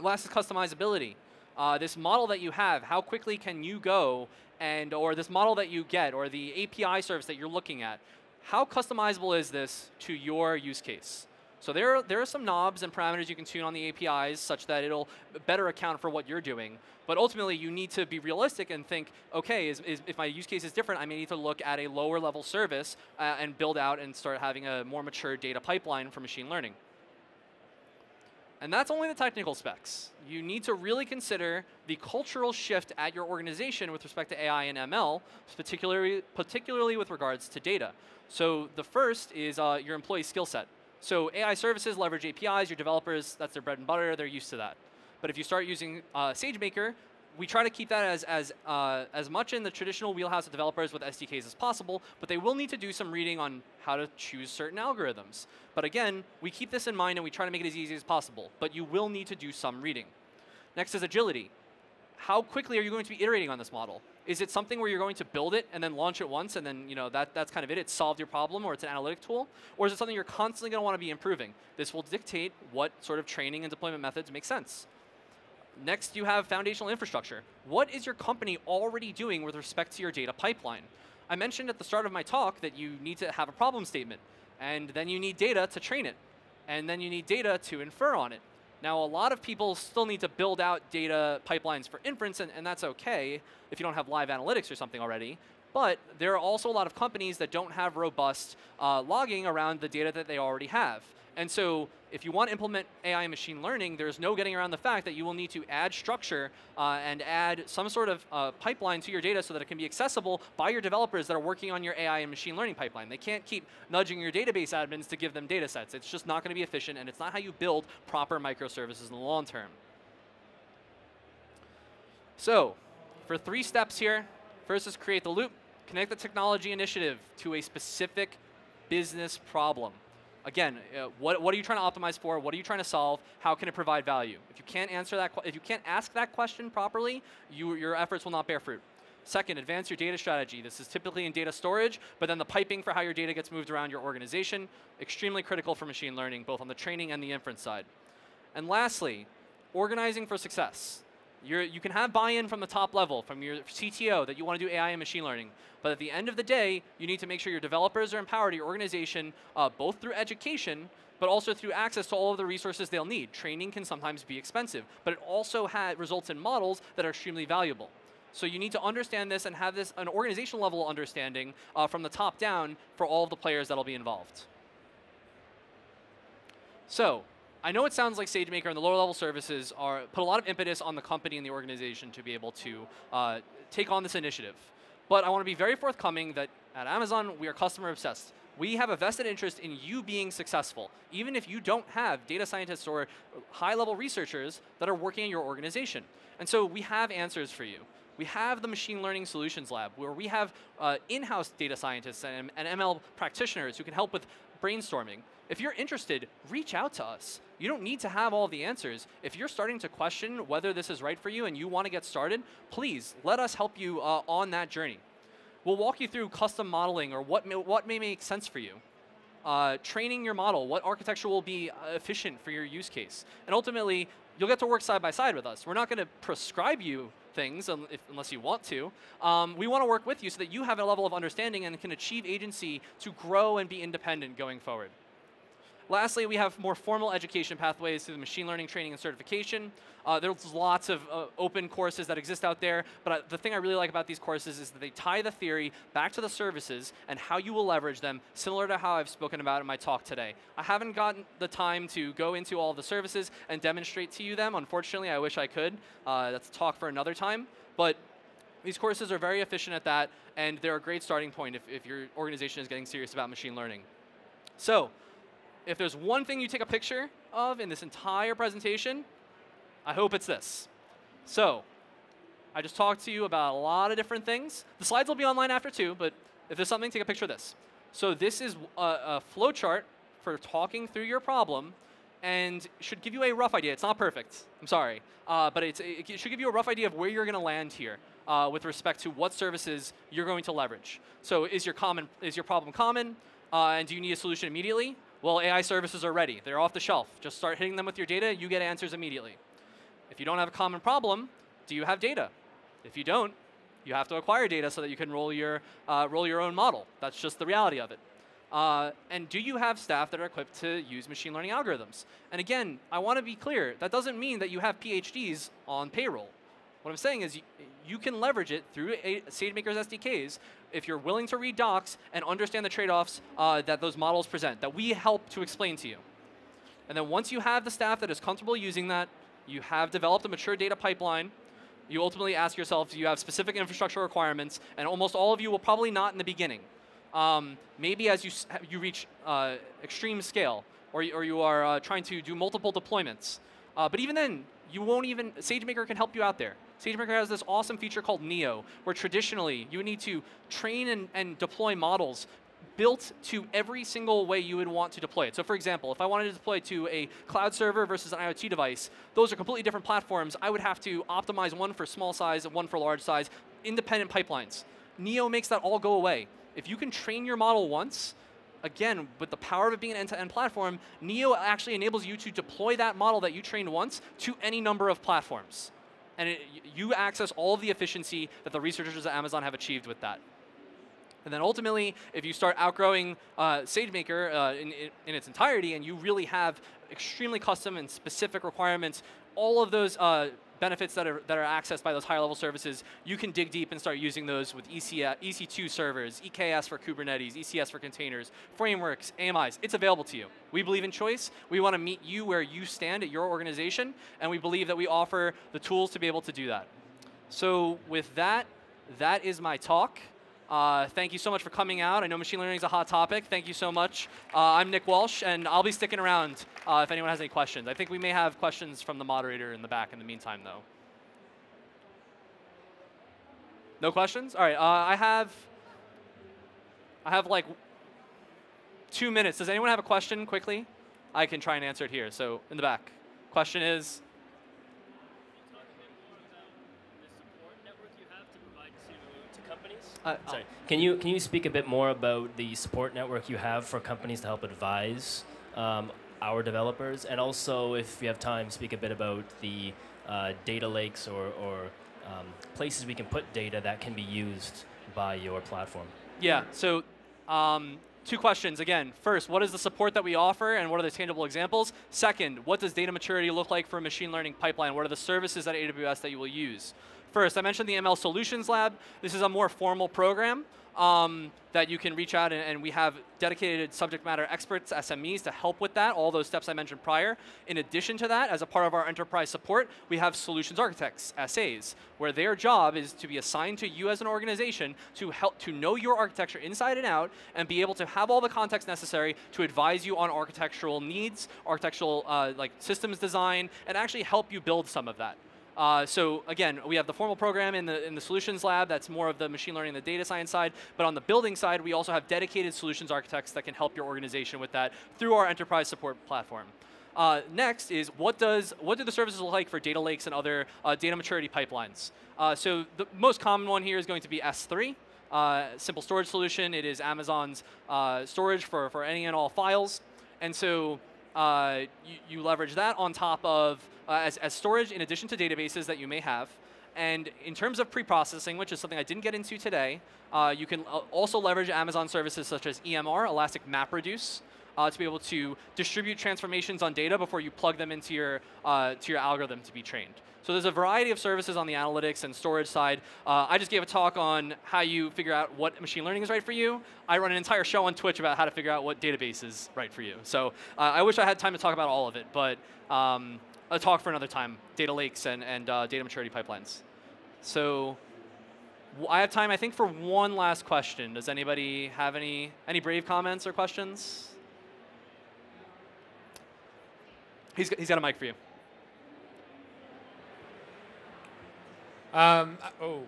last is customizability. Uh, this model that you have, how quickly can you go and, or this model that you get, or the API service that you're looking at, how customizable is this to your use case? So there are, there are some knobs and parameters you can tune on the APIs such that it'll better account for what you're doing. But ultimately, you need to be realistic and think, okay, is, is, if my use case is different, I may need to look at a lower level service uh, and build out and start having a more mature data pipeline for machine learning. And that's only the technical specs. You need to really consider the cultural shift at your organization with respect to AI and ML, particularly, particularly with regards to data. So the first is uh, your employee skill set. So AI services leverage APIs, your developers, that's their bread and butter, they're used to that. But if you start using uh, SageMaker, we try to keep that as, as, uh, as much in the traditional wheelhouse of developers with SDKs as possible, but they will need to do some reading on how to choose certain algorithms. But again, we keep this in mind and we try to make it as easy as possible, but you will need to do some reading. Next is agility. How quickly are you going to be iterating on this model? Is it something where you're going to build it and then launch it once and then you know that, that's kind of it, it's solved your problem or it's an analytic tool? Or is it something you're constantly going to want to be improving? This will dictate what sort of training and deployment methods make sense. Next, you have foundational infrastructure. What is your company already doing with respect to your data pipeline? I mentioned at the start of my talk that you need to have a problem statement, and then you need data to train it, and then you need data to infer on it. Now, a lot of people still need to build out data pipelines for inference, and, and that's okay if you don't have live analytics or something already. But there are also a lot of companies that don't have robust uh, logging around the data that they already have. And so if you want to implement AI and machine learning, there's no getting around the fact that you will need to add structure uh, and add some sort of uh, pipeline to your data so that it can be accessible by your developers that are working on your AI and machine learning pipeline. They can't keep nudging your database admins to give them data sets. It's just not going to be efficient, and it's not how you build proper microservices in the long term. So, for three steps here, first is create the loop, connect the technology initiative to a specific business problem. Again, uh, what, what are you trying to optimize for? What are you trying to solve? How can it provide value? If you can't answer that, if you can't ask that question properly, you, your efforts will not bear fruit. Second, advance your data strategy. This is typically in data storage, but then the piping for how your data gets moved around your organization, extremely critical for machine learning, both on the training and the inference side. And lastly, organizing for success. You're, you can have buy-in from the top level, from your CTO, that you want to do AI and machine learning. But at the end of the day, you need to make sure your developers are empowered, your organization, uh, both through education, but also through access to all of the resources they'll need. Training can sometimes be expensive, but it also results in models that are extremely valuable. So you need to understand this and have this an organizational level understanding uh, from the top down for all of the players that'll be involved. So I know it sounds like SageMaker and the lower level services are put a lot of impetus on the company and the organization to be able to uh, take on this initiative. But I want to be very forthcoming that at Amazon, we are customer obsessed. We have a vested interest in you being successful, even if you don't have data scientists or high level researchers that are working in your organization. And so we have answers for you. We have the Machine Learning Solutions Lab, where we have uh, in-house data scientists and, and ML practitioners who can help with brainstorming. If you're interested, reach out to us. You don't need to have all the answers. If you're starting to question whether this is right for you and you want to get started, please let us help you uh, on that journey. We'll walk you through custom modeling or what may, what may make sense for you. Uh, training your model, what architecture will be uh, efficient for your use case. And ultimately, you'll get to work side by side with us. We're not going to prescribe you things if, unless you want to. Um, we want to work with you so that you have a level of understanding and can achieve agency to grow and be independent going forward. Lastly, we have more formal education pathways through the machine learning training and certification. Uh, there's lots of uh, open courses that exist out there, but uh, the thing I really like about these courses is that they tie the theory back to the services and how you will leverage them, similar to how I've spoken about in my talk today. I haven't gotten the time to go into all the services and demonstrate to you them. Unfortunately, I wish I could. Uh, that's a talk for another time. But these courses are very efficient at that, and they're a great starting point if, if your organization is getting serious about machine learning. So, if there's one thing you take a picture of in this entire presentation, I hope it's this. So, I just talked to you about a lot of different things. The slides will be online after too, but if there's something, take a picture of this. So this is a, a flow chart for talking through your problem and should give you a rough idea. It's not perfect, I'm sorry, uh, but it should give you a rough idea of where you're going to land here uh, with respect to what services you're going to leverage. So is your, common, is your problem common, uh, and do you need a solution immediately? Well, AI services are ready. They're off the shelf. Just start hitting them with your data, you get answers immediately. If you don't have a common problem, do you have data? If you don't, you have to acquire data so that you can roll your, uh, roll your own model. That's just the reality of it. Uh, and do you have staff that are equipped to use machine learning algorithms? And again, I want to be clear, that doesn't mean that you have PhDs on payroll. What I'm saying is you, you can leverage it through SageMaker's SDKs if you're willing to read docs and understand the trade-offs uh, that those models present, that we help to explain to you. And then once you have the staff that is comfortable using that, you have developed a mature data pipeline, you ultimately ask yourself, do you have specific infrastructure requirements? And almost all of you will probably not in the beginning. Um, maybe as you, you reach uh, extreme scale, or, or you are uh, trying to do multiple deployments. Uh, but even then, you won't even, SageMaker can help you out there. SageMaker has this awesome feature called Neo, where traditionally you need to train and, and deploy models built to every single way you would want to deploy it. So for example, if I wanted to deploy to a cloud server versus an IoT device, those are completely different platforms. I would have to optimize one for small size and one for large size, independent pipelines. Neo makes that all go away. If you can train your model once, again, with the power of it being an end-to-end -end platform, Neo actually enables you to deploy that model that you trained once to any number of platforms. And it, you access all of the efficiency that the researchers at Amazon have achieved with that. And then ultimately, if you start outgrowing uh, SageMaker uh, in, in, its entirety and you really have extremely custom and specific requirements, all of those uh, benefits that are, that are accessed by those higher level services, you can dig deep and start using those with EC, uh, EC2 servers, EKS for Kubernetes, ECS for containers, frameworks, AMIs. It's available to you. We believe in choice. We want to meet you where you stand at your organization, and we believe that we offer the tools to be able to do that. So with that, that is my talk. Uh, thank you so much for coming out. I know machine learning is a hot topic. Thank you so much. Uh, I'm Nick Walsh, and I'll be sticking around uh, if anyone has any questions. I think we may have questions from the moderator in the back in the meantime, though. No questions? All right. Uh, I have. I have like two minutes. Does anyone have a question quickly? I can try and answer it here. So in the back. Question is. Uh, Sorry. Can you can you speak a bit more about the support network you have for companies to help advise um, our developers, and also, if you have time, speak a bit about the uh, data lakes or, or um, places we can put data that can be used by your platform. Yeah. So. Um, two questions again. First, what is the support that we offer and what are the tangible examples? Second, what does data maturity look like for a machine learning pipeline? What are the services at AWS that you will use? First, I mentioned the ML Solutions Lab. This is a more formal program um, that you can reach out and, and, we have dedicated subject matter experts, SMEs, to help with that, all those steps I mentioned prior. In addition to that, as a part of our enterprise support, we have solutions architects, SAs, where their job is to be assigned to you as an organization to help to know your architecture inside and out and be able to have all the context necessary to advise you on architectural needs, architectural uh, like systems design, and actually help you build some of that. Uh, so again, we have the formal program in the, in the solutions lab that's more of the machine learning and the data science side, but on the building side, we also have dedicated solutions architects that can help your organization with that through our enterprise support platform. Uh, next is what does what do the services look like for data lakes and other uh, data maturity pipelines? Uh, so the most common one here is going to be S3. Uh, simple storage solution. It is Amazon's uh, storage for, for any and all files. And so uh, you, you, leverage that on top of uh, as, as storage in addition to databases that you may have. And in terms of pre-processing, which is something I didn't get into today, uh, you can uh, also leverage Amazon services such as EMR, Elastic MapReduce, uh, to be able to distribute transformations on data before you plug them into your, uh, to your algorithm to be trained. So there's a variety of services on the analytics and storage side. Uh, I just gave a talk on how you figure out what machine learning is right for you. I run an entire show on Twitch about how to figure out what database is right for you. So uh, I wish I had time to talk about all of it, but um, a talk for another time, data lakes and, and uh, data maturity pipelines. So I have time, I think, for one last question. Does anybody have any, any brave comments or questions? He's, he's got a mic for you. Um, oh,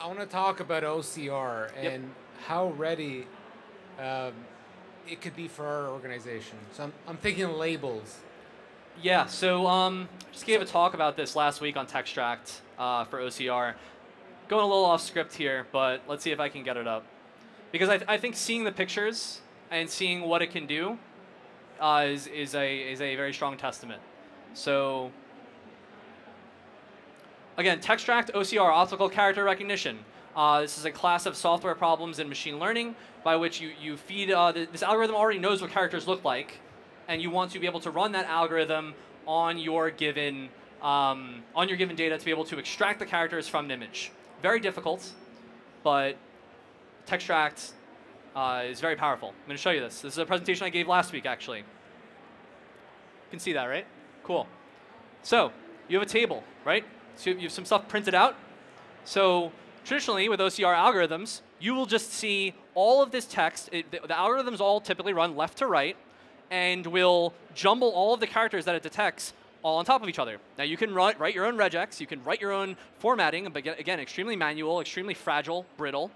I want to talk about OCR and yep. how ready um, it could be for our organization. So I'm, I'm thinking labels. Yeah, so um, just gave a talk about this last week on Textract uh, for OCR. Going a little off script here, but let's see if I can get it up. Because I, th I think seeing the pictures and seeing what it can do uh, is, is, a, is a very strong testament. So again, Textract OCR, optical character recognition. Uh, this is a class of software problems in machine learning by which you, you feed, uh, this algorithm already knows what characters look like, and you want to be able to run that algorithm on your given, um, on your given data to be able to extract the characters from an image. Very difficult, but Textract uh, is very powerful. I'm going to show you this. This is a presentation I gave last week, actually. You can see that, right? Cool. So you have a table, right? So you have some stuff printed out. So traditionally, with OCR algorithms, you will just see all of this text. It, the, the algorithms all typically run left to right and will jumble all of the characters that it detects all on top of each other. Now you can write, write your own regex, you can write your own formatting, but again, extremely manual, extremely fragile, brittle.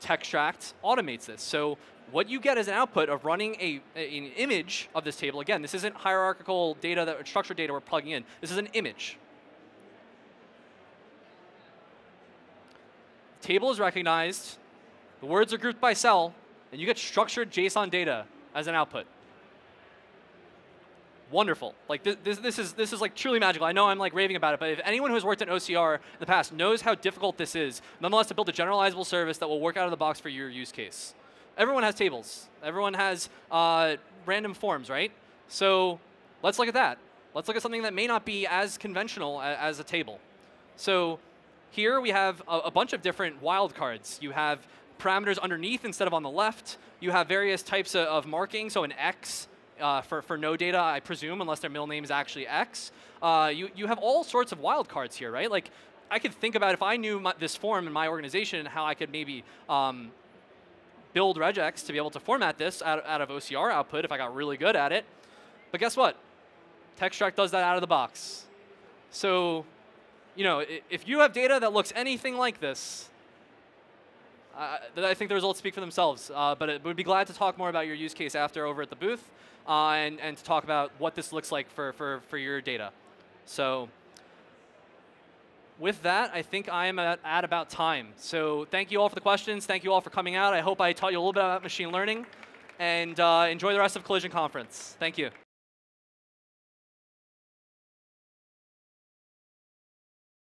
Textract automates this. So what you get as an output of running a, a, an image of this table, again, this isn't hierarchical data, that, structured data we're plugging in. This is an image. The Table is recognized, the words are grouped by cell, and you get structured JSON data as an output wonderful. Like this, this, is this is like truly magical. I know I'm like raving about it, but if anyone who has worked in OCR in the past knows how difficult this is, nonetheless to build a generalizable service that will work out of the box for your use case. Everyone has tables. Everyone has uh, random forms, right? So let's look at that. Let's look at something that may not be as conventional as, as a table. So here we have a, a bunch of different wildcards. You have parameters underneath instead of on the left. You have various types of, of marking, so an X uh, for, for no data, I presume, unless their middle name is actually X. Uh, you, you have all sorts of wildcards here, right? Like, I could think about if I knew my, this form in my organization, and how I could maybe um, build regex to be able to format this out, out of OCR output if I got really good at it. But guess what? Textract does that out of the box. So, you know, if you have data that looks anything like this, uh, I think the results speak for themselves. Uh, but it would be glad to talk more about your use case after over at the booth uh, and, and to talk about what this looks like for, for, for your data. So with that, I think I am at, at about time. So thank you all for the questions. Thank you all for coming out. I hope I taught you a little bit about machine learning. And uh, enjoy the rest of Collision Conference. Thank you.